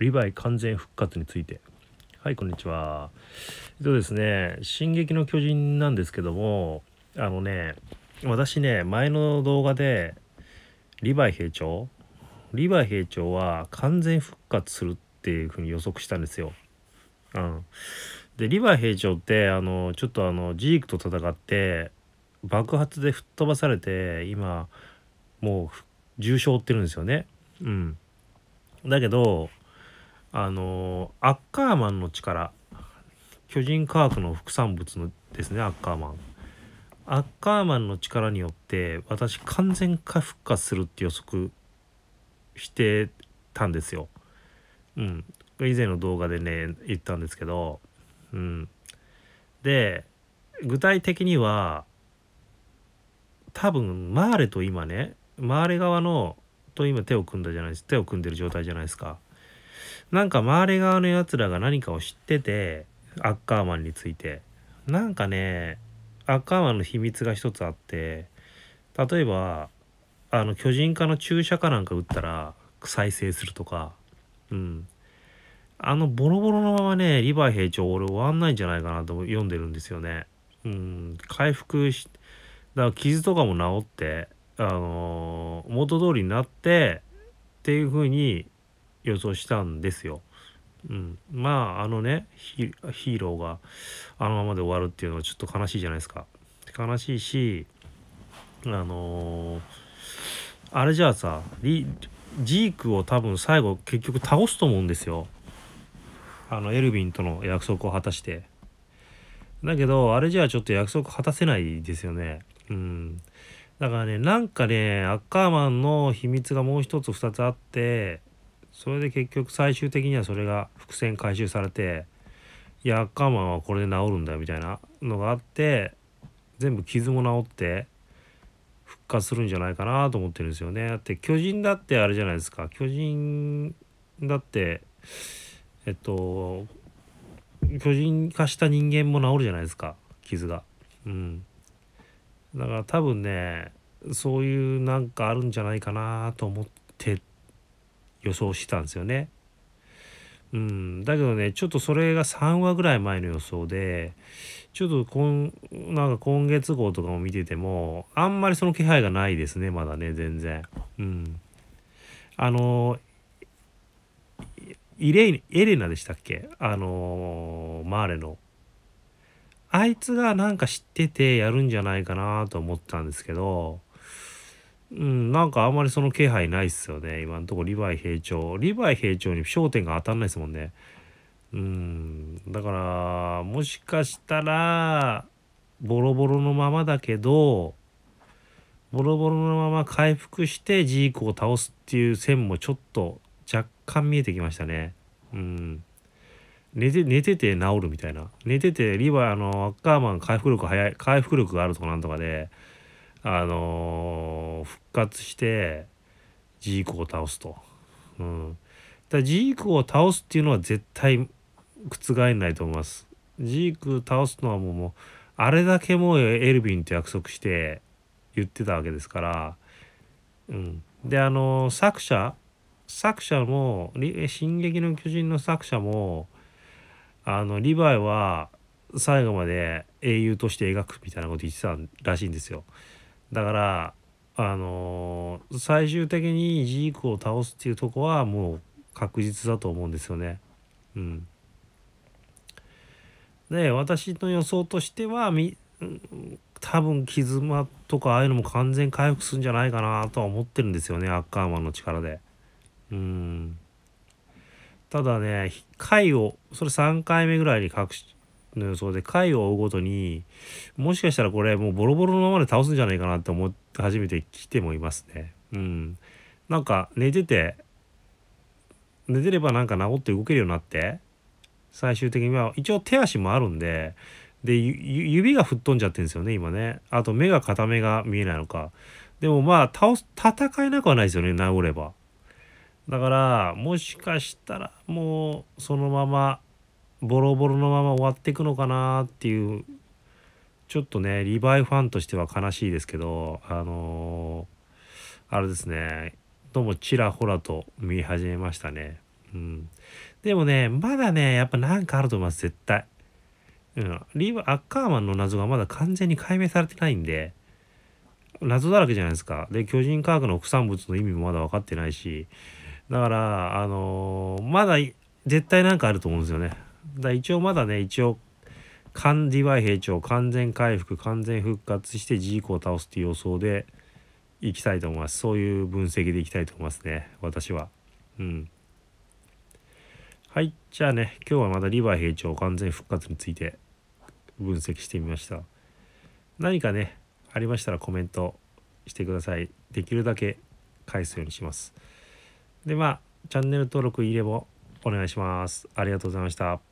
リヴァイ完全復活についてはいこんにちはえっとですね「進撃の巨人」なんですけどもあのね私ね前の動画でリヴァイ兵長リヴァイ兵長は完全復活するっていうふうに予測したんですよ。うん、でリヴァイ兵長ってあのちょっとあのジークと戦って爆発で吹っ飛ばされて今もう重傷負ってるんですよね。うん、だけどあのアッカーマンの力巨人科学の副産物のですねアッカーマン。アッカーマンの力によって私完全回復活するって予測してたんですよ。うん、以前の動画でね言ったんですけど、うん、で具体的には多分マーレと今ねマーレ側のと今手を組んだじゃないです手を組んでる状態じゃないですか。なんかマーレ側のやつらが何かを知っててアッカーマンについて。なんかねアッカーマンの秘密が一つあって例えばあの巨人化の注射かなんか打ったら再生するとか。うん。あのボロボロのままねリヴァイ兵長俺終わんないんじゃないかなと読んでるんですよね。うん。回復しだから傷とかも治ってあのー、元通りになってっていう風に予想したんですよ。うん、まああのねヒーローがあのままで終わるっていうのはちょっと悲しいじゃないですか。悲しいしあのー、あれじゃあさジークを多分最後結局倒すと思うんですよ。あのエルヴィンとの約束を果たして。だけどあれじゃあちょっと約束果たせないですよね。うん。だからねなんかねアッカーマンの秘密がもう一つ二つあってそれで結局最終的にはそれが伏線回収されていやアッカーマンはこれで治るんだよみたいなのがあって全部傷も治って復活するんじゃないかなと思ってるんですよね。だって巨人だってあれじゃないですか巨人だってえっと巨人化した人間も治るじゃないですか傷が。うん。だから多分ねそういうなんかあるんじゃないかなと思って予想してたんですよね。うん、だけどねちょっとそれが3話ぐらい前の予想でちょっと今なんか今月号とかも見ててもあんまりその気配がないですねまだね全然。うん、あのイレイエレナでしたっけ？あのマーレの。あいつがなんか知っててやるんじゃないかなと思ったんですけど、うん、なんかあんまりその気配ないっすよね。今のところリヴァイ兵長。リヴァイ兵長に焦点が当たんないですもんね。うん、だから、もしかしたら、ボロボロのままだけど、ボロボロのまま回復してジークを倒すっていう線もちょっと若干見えてきましたね。うん。寝て寝てて治るみたいな寝ててリヴァイあのアッカーマン回復力早い回復力があるとかなんとかであのー、復活してジークを倒すと。うん、だジークを倒すっていうのは絶対覆らないと思います。ジーク倒すのはもうもうあれだけもうエルヴィンと約束して言ってたわけですから。うん、であの作者作者も「進撃の巨人」の作者もあのリヴァイは最後まで英雄として描くみたいなこと言ってたらしいんですよだからあのー、最終的にジークを倒すっていうとこはもう確実だと思うんですよね。うん。で私の予想としてはみ多分傷間とかああいうのも完全回復するんじゃないかなとは思ってるんですよねアッカーマンの力で。うん。ただね回をそれ3回目ぐらいに各の予想で回を追うごとにもしかしたらこれもうボロボロのままで倒すんじゃないかなって思って初めて来てもいますね。うん。なんか寝てて寝てればなんか治って動けるようになって最終的には一応手足もあるんでで指が吹っ飛んじゃってるんですよね今ねあと目が片目が見えないのかでもまあ倒す戦えなくはないですよね治ればだからもしかしたらもうそのままボロボロのまま終わっていくのかなっていうちょっとねリヴァイファンとしては悲しいですけどあのー、あれですねどうもちらほらと見始めましたね。うん、でもねまだねやっぱなんかあると思います絶対、うん、リバアッカーマンの謎がまだ完全に解明されてないんで謎だらけじゃないですか。で巨人科学の副産物の意味もまだ分かってないし。だからあのーまだ絶対なんかあると思うんですよね。だ一応まだね一応完 DY 兵長完全回復完全復活してジーコを倒すっていう予想でいきたいと思います。そういう分析でいきたいと思いますね。私は。うん。はいじゃあね今日はまたリヴァイ兵長完全復活について分析してみました。何かねありましたらコメントしてください。できるだけ返すようにします。でまあチャンネル登録いれもお願いします。ありがとうございました。